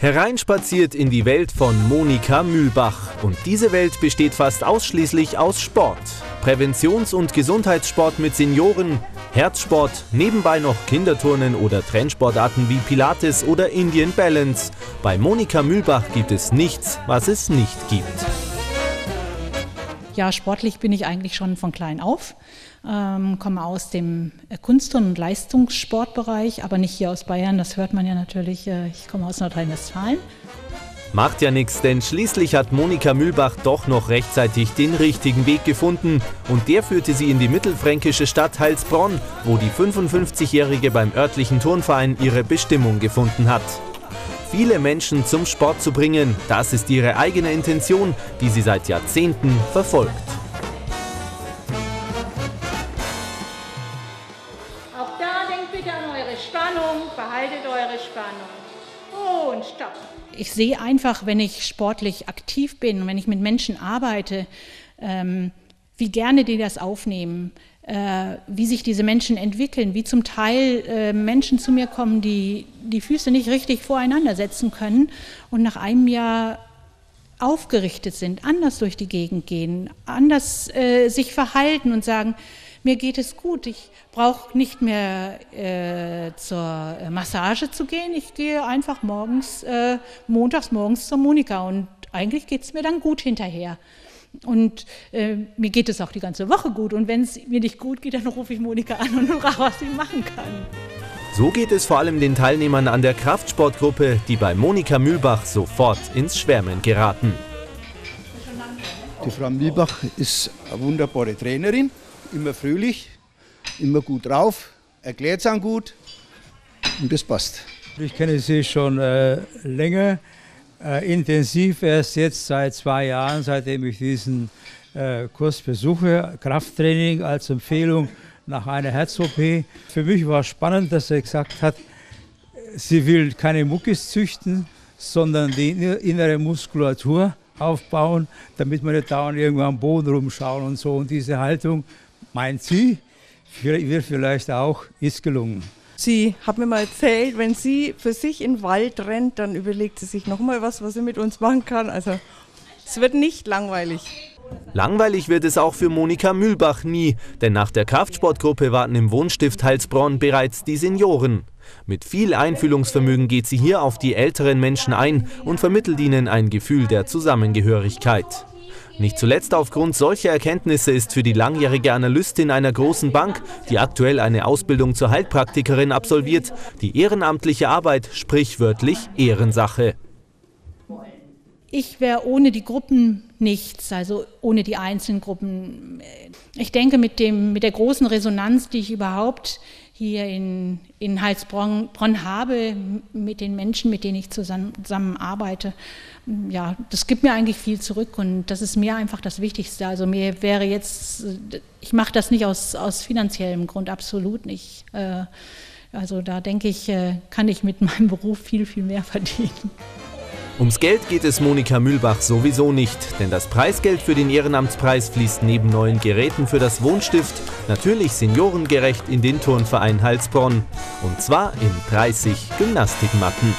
Hereinspaziert in die Welt von Monika Mühlbach. Und diese Welt besteht fast ausschließlich aus Sport. Präventions- und Gesundheitssport mit Senioren, Herzsport, nebenbei noch Kinderturnen oder Trennsportarten wie Pilates oder Indian Balance. Bei Monika Mühlbach gibt es nichts, was es nicht gibt. Ja, sportlich bin ich eigentlich schon von klein auf. Ähm, komme aus dem Kunst- und Leistungssportbereich, aber nicht hier aus Bayern. Das hört man ja natürlich. Äh, ich komme aus Nordrhein-Westfalen. Macht ja nichts, denn schließlich hat Monika Mühlbach doch noch rechtzeitig den richtigen Weg gefunden. Und der führte sie in die mittelfränkische Stadt Heilsbronn, wo die 55-Jährige beim örtlichen Turnverein ihre Bestimmung gefunden hat viele Menschen zum Sport zu bringen. Das ist ihre eigene Intention, die sie seit Jahrzehnten verfolgt. Auch da denkt bitte an eure Spannung, behaltet eure Spannung. Und stopp. Ich sehe einfach, wenn ich sportlich aktiv bin und wenn ich mit Menschen arbeite, ähm, wie gerne die das aufnehmen, äh, wie sich diese Menschen entwickeln, wie zum Teil äh, Menschen zu mir kommen, die die Füße nicht richtig voreinander setzen können und nach einem Jahr aufgerichtet sind, anders durch die Gegend gehen, anders äh, sich verhalten und sagen, mir geht es gut, ich brauche nicht mehr äh, zur Massage zu gehen, ich gehe einfach morgens, äh, montags morgens zur Monika und eigentlich geht es mir dann gut hinterher. Und äh, mir geht es auch die ganze Woche gut. Und wenn es mir nicht gut geht, dann rufe ich Monika an und frage, was sie machen kann. So geht es vor allem den Teilnehmern an der Kraftsportgruppe, die bei Monika Mühlbach sofort ins Schwärmen geraten. Die Frau Mühlbach ist eine wunderbare Trainerin, immer fröhlich, immer gut drauf, erklärt es auch gut und das passt. Ich kenne sie schon äh, länger äh, intensiv erst jetzt seit zwei Jahren, seitdem ich diesen äh, Kurs besuche, Krafttraining als Empfehlung nach einer Herz-OP. Für mich war spannend, dass er gesagt hat, sie will keine Muckis züchten, sondern die innere Muskulatur aufbauen, damit wir nicht dauernd irgendwo am Boden rumschauen und so. Und diese Haltung, meint sie, wird vielleicht auch, ist gelungen. Sie hat mir mal erzählt, wenn sie für sich in den Wald rennt, dann überlegt sie sich nochmal was, was sie mit uns machen kann. Also es wird nicht langweilig. Langweilig wird es auch für Monika Mühlbach nie, denn nach der Kraftsportgruppe warten im Wohnstift Heilsbronn bereits die Senioren. Mit viel Einfühlungsvermögen geht sie hier auf die älteren Menschen ein und vermittelt ihnen ein Gefühl der Zusammengehörigkeit. Nicht zuletzt aufgrund solcher Erkenntnisse ist für die langjährige Analystin einer großen Bank, die aktuell eine Ausbildung zur Heilpraktikerin absolviert, die ehrenamtliche Arbeit sprichwörtlich Ehrensache. Ich wäre ohne die Gruppen nichts, also ohne die einzelnen Gruppen. Ich denke, mit, dem, mit der großen Resonanz, die ich überhaupt hier in, in Heilsbronn habe, mit den Menschen, mit denen ich zusammen, zusammen arbeite, ja, das gibt mir eigentlich viel zurück und das ist mir einfach das Wichtigste. Also mir wäre jetzt, ich mache das nicht aus, aus finanziellem Grund, absolut nicht. Äh, also da denke ich, äh, kann ich mit meinem Beruf viel, viel mehr verdienen. Ums Geld geht es Monika Mühlbach sowieso nicht, denn das Preisgeld für den Ehrenamtspreis fließt neben neuen Geräten für das Wohnstift natürlich seniorengerecht in den Turnverein Heilsbronn. Und zwar in 30 Gymnastikmatten.